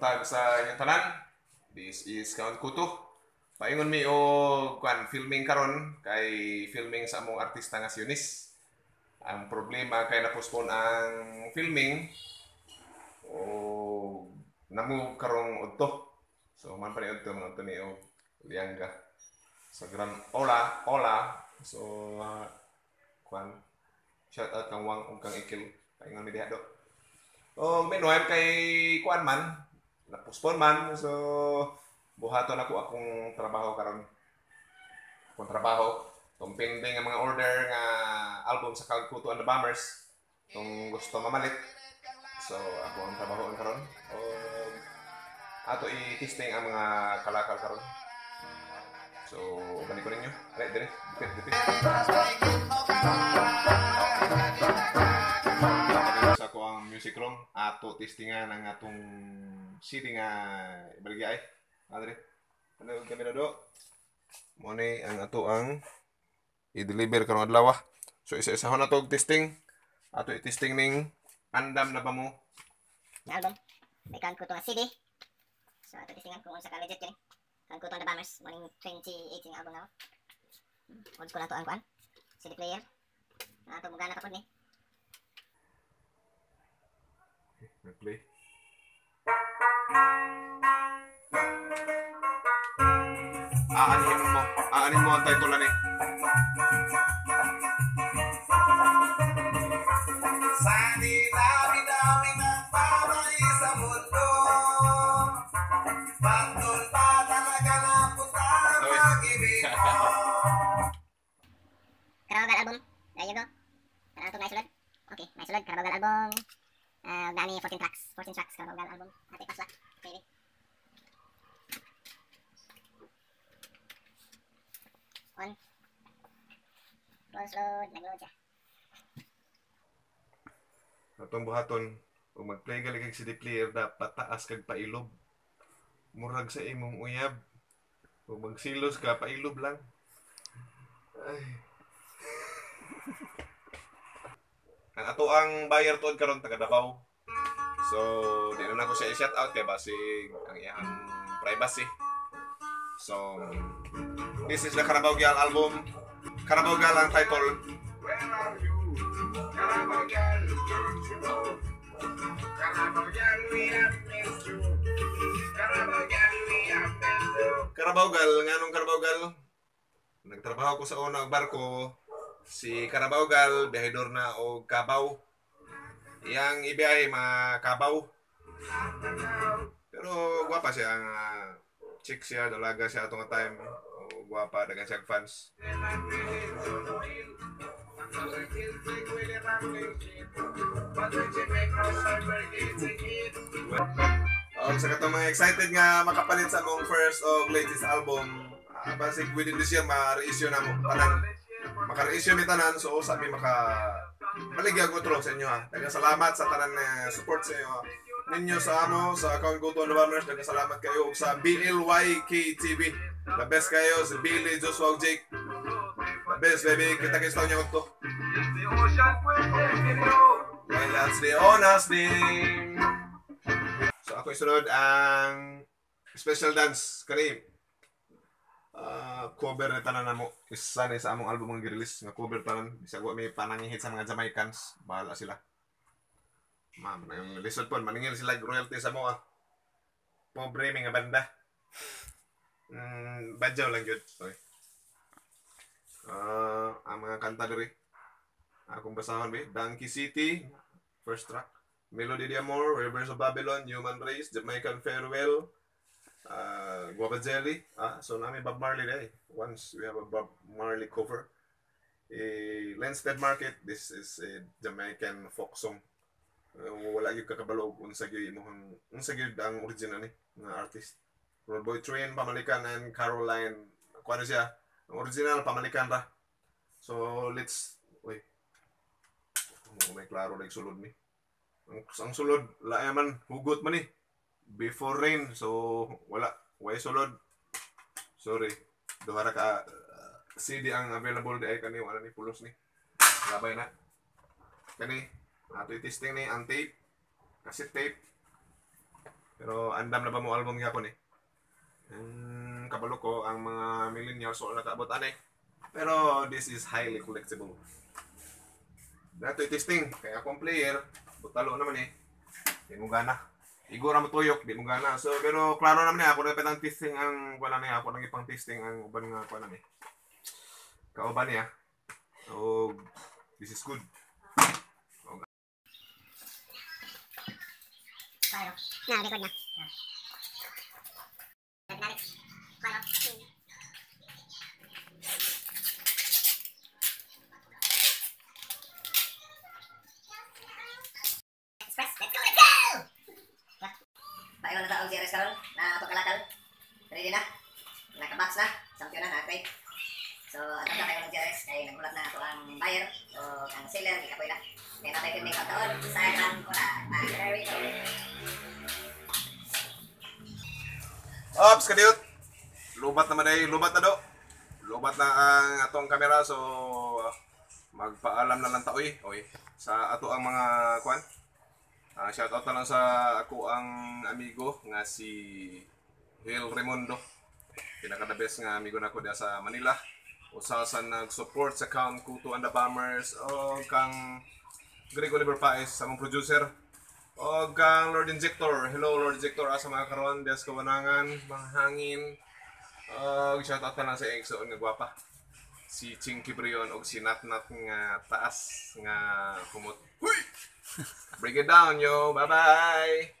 buntag sa inyong tanan. This is Count Kuto. Paingon mi o kwan filming karon kay filming sa among artista nga si Eunice. Ang problema kay na-postpone ang filming o namu karong udto. So man pa ni udto mga udto ni o Lianga. Sa Gran Ola, Ola. So uh, kwan shout out kang Wang ug kang Ikil. Paingon mi diha do. O meanwhile kay kwan man na-postpone man so buhaton ako akong trabaho karon. Akong trabaho. Tong pending ang mga order nga album sa Kalkuto and the Bombers. Kung gusto mamalit. So ako ang trabaho karon. O ato i-testing ang mga kalakal karon. So balik ko ninyo. Ale dire dipit dipit. Sa ako ang music room. Ato testingan ang atong CD nga ibaligay Adre. Ano kami na do? Mo ni ang ato ang i-deliver karong adlaw. ah. So isa-isa na to testing. Ato i-testing ning andam na ba mo? Nga album. May kan ko to nga CD. So ato tisingan kung unsa ka legit kini. Ko to the Bombers morning 2018 album na. Old school na to ang kuan. CD player. Na ato mugana kapod ni. Nag-play. Aanhin mo. Aanhin mo ang title ni. Sa dinami-dami ng Karawagal album. Okay, may sulod Karawagal album. Uh, dami 14 tracks. 14 tracks Karawagal album. Ate pasla. On. Close load. Nag-load siya. Atong buhaton kung mag-play gali kag CD player dapat taas kag pailob. Murag sa imong uyab. Kung magsilos ka pailob lang. Ay. ang ato ang buyer tuod karon taga Davao. So, di na nako siya i-shout out kay basig ang iyang privacy. So, this is the Carabao Girl album. Carabao Girl ang title. Where are you? Carabao girl, don't you know? Carabao girl, we have missed you Carabao girl, we have missed you Karabawgal, nga nung Karabawgal, nagtrabaho ko sa unang barko, si Karabawgal, biyahidor na o Kabaw. Iyang ibiyahe mga Kabaw. Pero gwapa siya, nga chick siya, dalaga siya atong time. O gwapa, dagan siya fans. Um, sa katong mga excited nga makapalit sa mong first o latest album, uh, basig within this year, ma-reissue na mo tanan. Maka-reissue mi tanan, so sabi maka maligya ko sa inyo ha. Daga salamat sa tanan na support sa inyo. Ninyo sa amo, sa account ko to November, daga salamat kayo sa BLYK TV. The best kayo, si Billy, Joshua, Jake. The best, baby. Kita kayo sa inyo to. Well, that's the honest. So ako isunod ang special dance kani uh, cover na tanan namo isa ni sa among album nga gi-release nga cover tanan bisag wa may panangihit sa mga Jamaicans bahala sila ma'am yung lisod po maningil sila royalty sa mo ah pobre mi nga banda mm, badyaw lang yun sorry. Ah, ang mga kanta diri akong basahon be Donkey City first track. Melody de Amor Rivers of Babylon Human Race Jamaican Farewell. Uh, Guava Jelly? Ah so namin Bob Marley day once we have a Bob Marley cover. Eh, Lenstead Market this is a Jamaican folk song uh, wala gyud kakabalo unsa gyud imong unsa gyud ang original ni nga artist Road Boy Train Pamalikan and Caroline kuno siya original Pamalikan ra so let's wait Oh, may klaro na sulod ni. Ang, ang sulod, laaya man, hugot man ni. Before rain, so wala. Way sulod. Sorry. Duhara ka uh, CD ang available di ay kani wala ni pulos ni. Labay na. Kani, ato i-testing ni ang tape. Cassette tape. Pero andam na ba mo album gyapon eh. Mm, kabalo ko ang mga millennials so nakaabot ani. Pero this is highly collectible. Dato testing kaya akong player butalo naman eh. Di mo gana. Igura mo tuyok, di mo gana. So pero klaro naman eh ako dapat ang testing ang wala na ako nang ipang testing ang uban nga kuan na eh. Kauban niya. So this is good. Paano? Na, record na. Nagnarik. Paano? Express, let's go, let's go! Paingon na taong series karon na pagkalakal. Ready na. Nakabox na. Champion na na-create. So, ato na kayo ng series kay nagulat na ato ang buyer o ang seller di kapoy na. Kaya natay kini pagkaon sa kan wala na very Ops, kadiyot. Lubat naman ay, lubat na do. Lubat na ang atong kamera so magpaalam na lang ta oy, oy. Sa ato ang mga kwan. Ah, shout out na lang sa ako ang amigo nga si Hil Remondo. Pinaka the best nga amigo nako diya sa Manila. Usa sa nag-support sa Count Kuto and the Bombers o kang Greg Oliver Paes sa mong producer. O kang Lord Injector. Hello Lord Injector asa mga karon des kawanangan, mga hangin. Og shout out na sa Exo nga gwapa. Si Ching Kibrion og si Nat Nat nga taas nga kumot. Break it down yo. Bye-bye. Wala